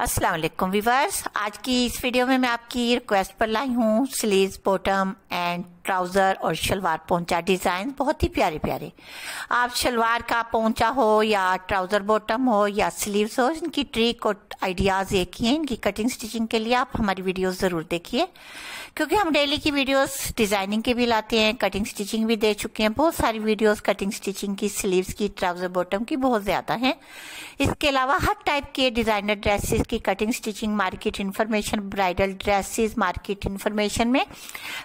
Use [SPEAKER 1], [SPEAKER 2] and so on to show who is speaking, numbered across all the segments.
[SPEAKER 1] अस्सलाम वालेकुम वीवर्स आज की इस वीडियो में मैं आपकी रिक्वेस्ट पर लाई हूँ स्लीव्स बॉटम एंड ट्राउज़र और शलवार पोंचा डिज़ाइन बहुत ही प्यारे प्यारे आप शलवार का पोंचा हो या ट्राउज़र बॉटम हो या स्लीव्स हो, इनकी ट्रिक और आइडियाज़ एक ही हैं। इनकी कटिंग स्टिचिंग के लिए आप हमारी वीडियोस ज़रूर देखिए। क्योंकि हम डेली की वीडियोस डिज़ाइनिंग के भी लाते हैं कटिंग स्टिचिंग भी दे चुके हैं। बहुत सारी वीडियोस कटिंग स्टिचिंग की स्लीव्स की ट्राउज़र बॉटम की बहुत ज़्यादा हैं। इसके अलावा हर टाइप के डिज़ाइनर ड्रेसेस की cutting stitching market information bridal dresses market information में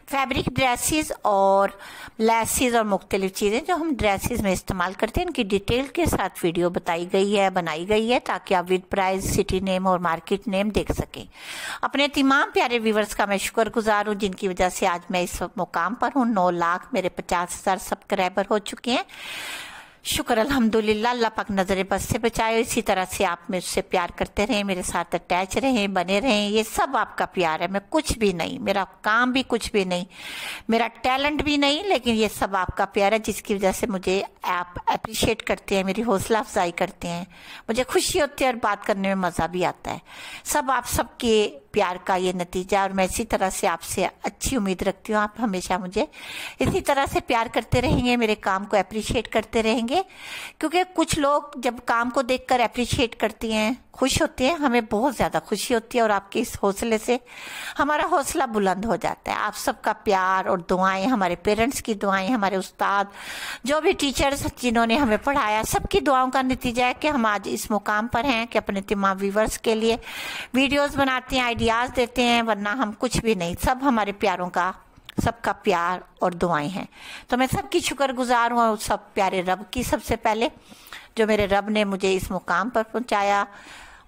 [SPEAKER 1] फैब्रिक ड्रेसेस और लेसेस और मुख्तलिफ़ चीज़ें जो हम ड्रेसेस में इस्तेमाल करते हैं, इनकी डिटेल के साथ वीडियो बताई गई है, बनाई गई है, ताकि आप विद प्राइस सिटी नेम और मार्केट नेम देख सकें। अपने तमाम प्यारे व्यूवर्स का मैं शुक्र गुजार हूँ, जिनकी वजह से आज मैं इस मुकाम पर हूँ। नौ लाख मेरे पचास हज़ार सब्सक्राइबर हो चुके हैं। शुक्र, अल्हम्दुलिल्लाह, अल्लाह पाक नज़र बस से बचाए। इसी तरह से आप मुझसे प्यार करते रहें, मेरे साथ अटैच रहें, बने रहें। ये सब आपका प्यार है, मैं कुछ भी नहीं, मेरा काम भी कुछ भी नहीं, मेरा टैलेंट भी नहीं, लेकिन ये सब आपका प्यार है, जिसकी वजह से मुझे आप अप्रिशिएट करते हैं, मेरी हौसला अफजाई करते हैं। मुझे खुशी होती है और बात करने में मज़ा भी आता है। सब आप सबके प्यार का ये नतीजा और मैं इसी तरह से आपसे अच्छी उम्मीद रखती हूँ। आप हमेशा मुझे इसी तरह से प्यार करते रहेंगे, मेरे काम को अप्रिशिएट करते रहेंगे। क्योंकि कुछ लोग जब काम को देखकर अप्रिशिएट करती हैं, खुश होती हैं, हमें बहुत ज़्यादा खुशी होती है और आपके इस हौसले से हमारा हौसला बुलंद हो जाता है। आप सबका प्यार और दुआएँ, हमारे पेरेंट्स की दुआएँ, हमारे उस्ताद, जो भी टीचर्स जिन्होंने हमें पढ़ाया, सबकी दुआओं का नतीजा है कि हम आज इस मुकाम पर हैं कि अपने तमाम व्यूवर्स के लिए वीडियोस बनाते हैं आइडियाज़ देते हैं, वरना हम कुछ भी नहीं, सब हमारे प्यारों का सबका प्यार और दुआएँ हैं। तो मैं सबकी शुक्र गुजार हूँ सब प्यारे रब की। सबसे पहले जो मेरे रब ने मुझे इस मुकाम पर पहुँचाया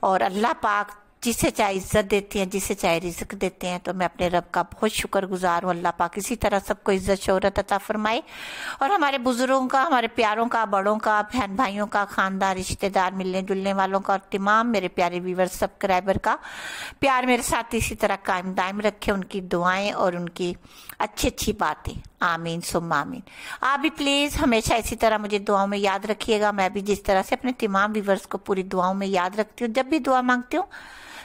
[SPEAKER 1] और अल्लाह पाक जिसे चाहे इज़्ज़त देती हैं, जिसे चाहे रिजक देते हैं तो मैं अपने रब का बहुत शुक्र गुजार हूँ। अल्लाह पाक इसी तरह सबको इज़्ज़त, शोहरत अता फरमाए। और हमारे बुज़ुर्गों का, हमारे प्यारों का, बड़ों का, बहन भाइयों का, खानदान, रिश्तेदार मिलने जुलने वालों का, और तमाम मेरे प्यारे व्यूवर सब्सक्राइबर का प्यार मेरे साथ इसी तरह कायम दायम रखे, उनकी दुआएँ और उनकी अच्छी अच्छी बातें। आमीन सुम आमीन। आप भी प्लीज़ हमेशा इसी तरह मुझे दुआओं में याद रखिएगा। मैं भी जिस तरह से अपने तमाम व्यूवर्स को पूरी दुआओं में याद रखती हूँ। जब भी दुआ मांगती हूँ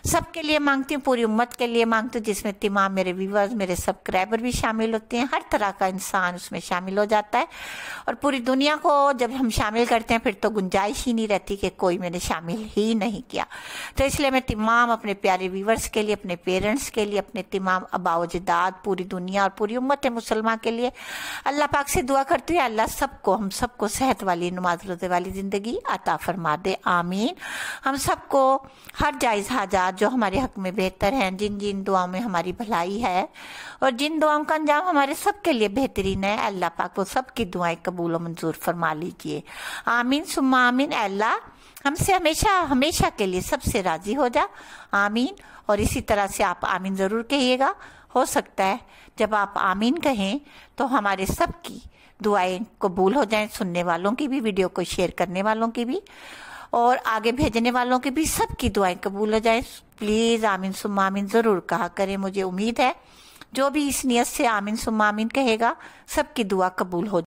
[SPEAKER 1] सबके लिए मांगती हूँ, पूरी उम्मत के लिए मांगती हूँ, जिसमें तमाम मेरे व्यूवर्स मेरे सब्सक्राइबर भी शामिल होते हैं। हर तरह का इंसान उसमें शामिल हो जाता है। और पूरी दुनिया को जब हम शामिल करते हैं, फिर तो गुंजाइश ही नहीं रहती कि कोई मैंने शामिल ही नहीं किया। तो इसलिए मैं तमाम अपने प्यारे व्यूवर्स के लिए, अपने पेरेंट्स के लिए, अपने तमाम अबावजदाद पूरी दुनिया और पूरी उम्मत मुसलमान के लिए। अल्लाह पाक से दुआ करती हूँ अल्लाह सबको, हम सबको सेहत वाली, नमाज़ रोज़े वाली ज़िंदगी अता फरमा दे। आमीन। हम सबको हर जायज़ हाजात जो हमारे हक में बेहतर हैं, जिन जिन दुआओं में हमारी भलाई है, और जिन दुआओं का अंजाम हमारे सबके लिए बेहतरीन है, अल्लाह पाक वो सबकी दुआएँ कबूल और मंजूर फरमा लीजिए। आमीन, सुम्मा आमीन, अल्लाह, हमसे हमेशा हमेशा के लिए सबसे राज़ी हो जा। आमीन, और इसी तरह से आप आमीन ज़रूर कहिएगा। हो सकता है जब आप आमीन कहें तो हमारे सबकी दुआएँ कबूल हो जाएँ, सुनने वालों की भी, वीडियो को शेयर करने वालों की भी। और आगे भेजने वालों के भी सबकी दुआएँ कबूल हो जाए। प्लीज़ आमिन सुमामिन ज़रूर कहा करें, मुझे उम्मीद है। जो भी इस नियत से आमिन सुमामिन कहेगा, सबकी दुआ कबूल हो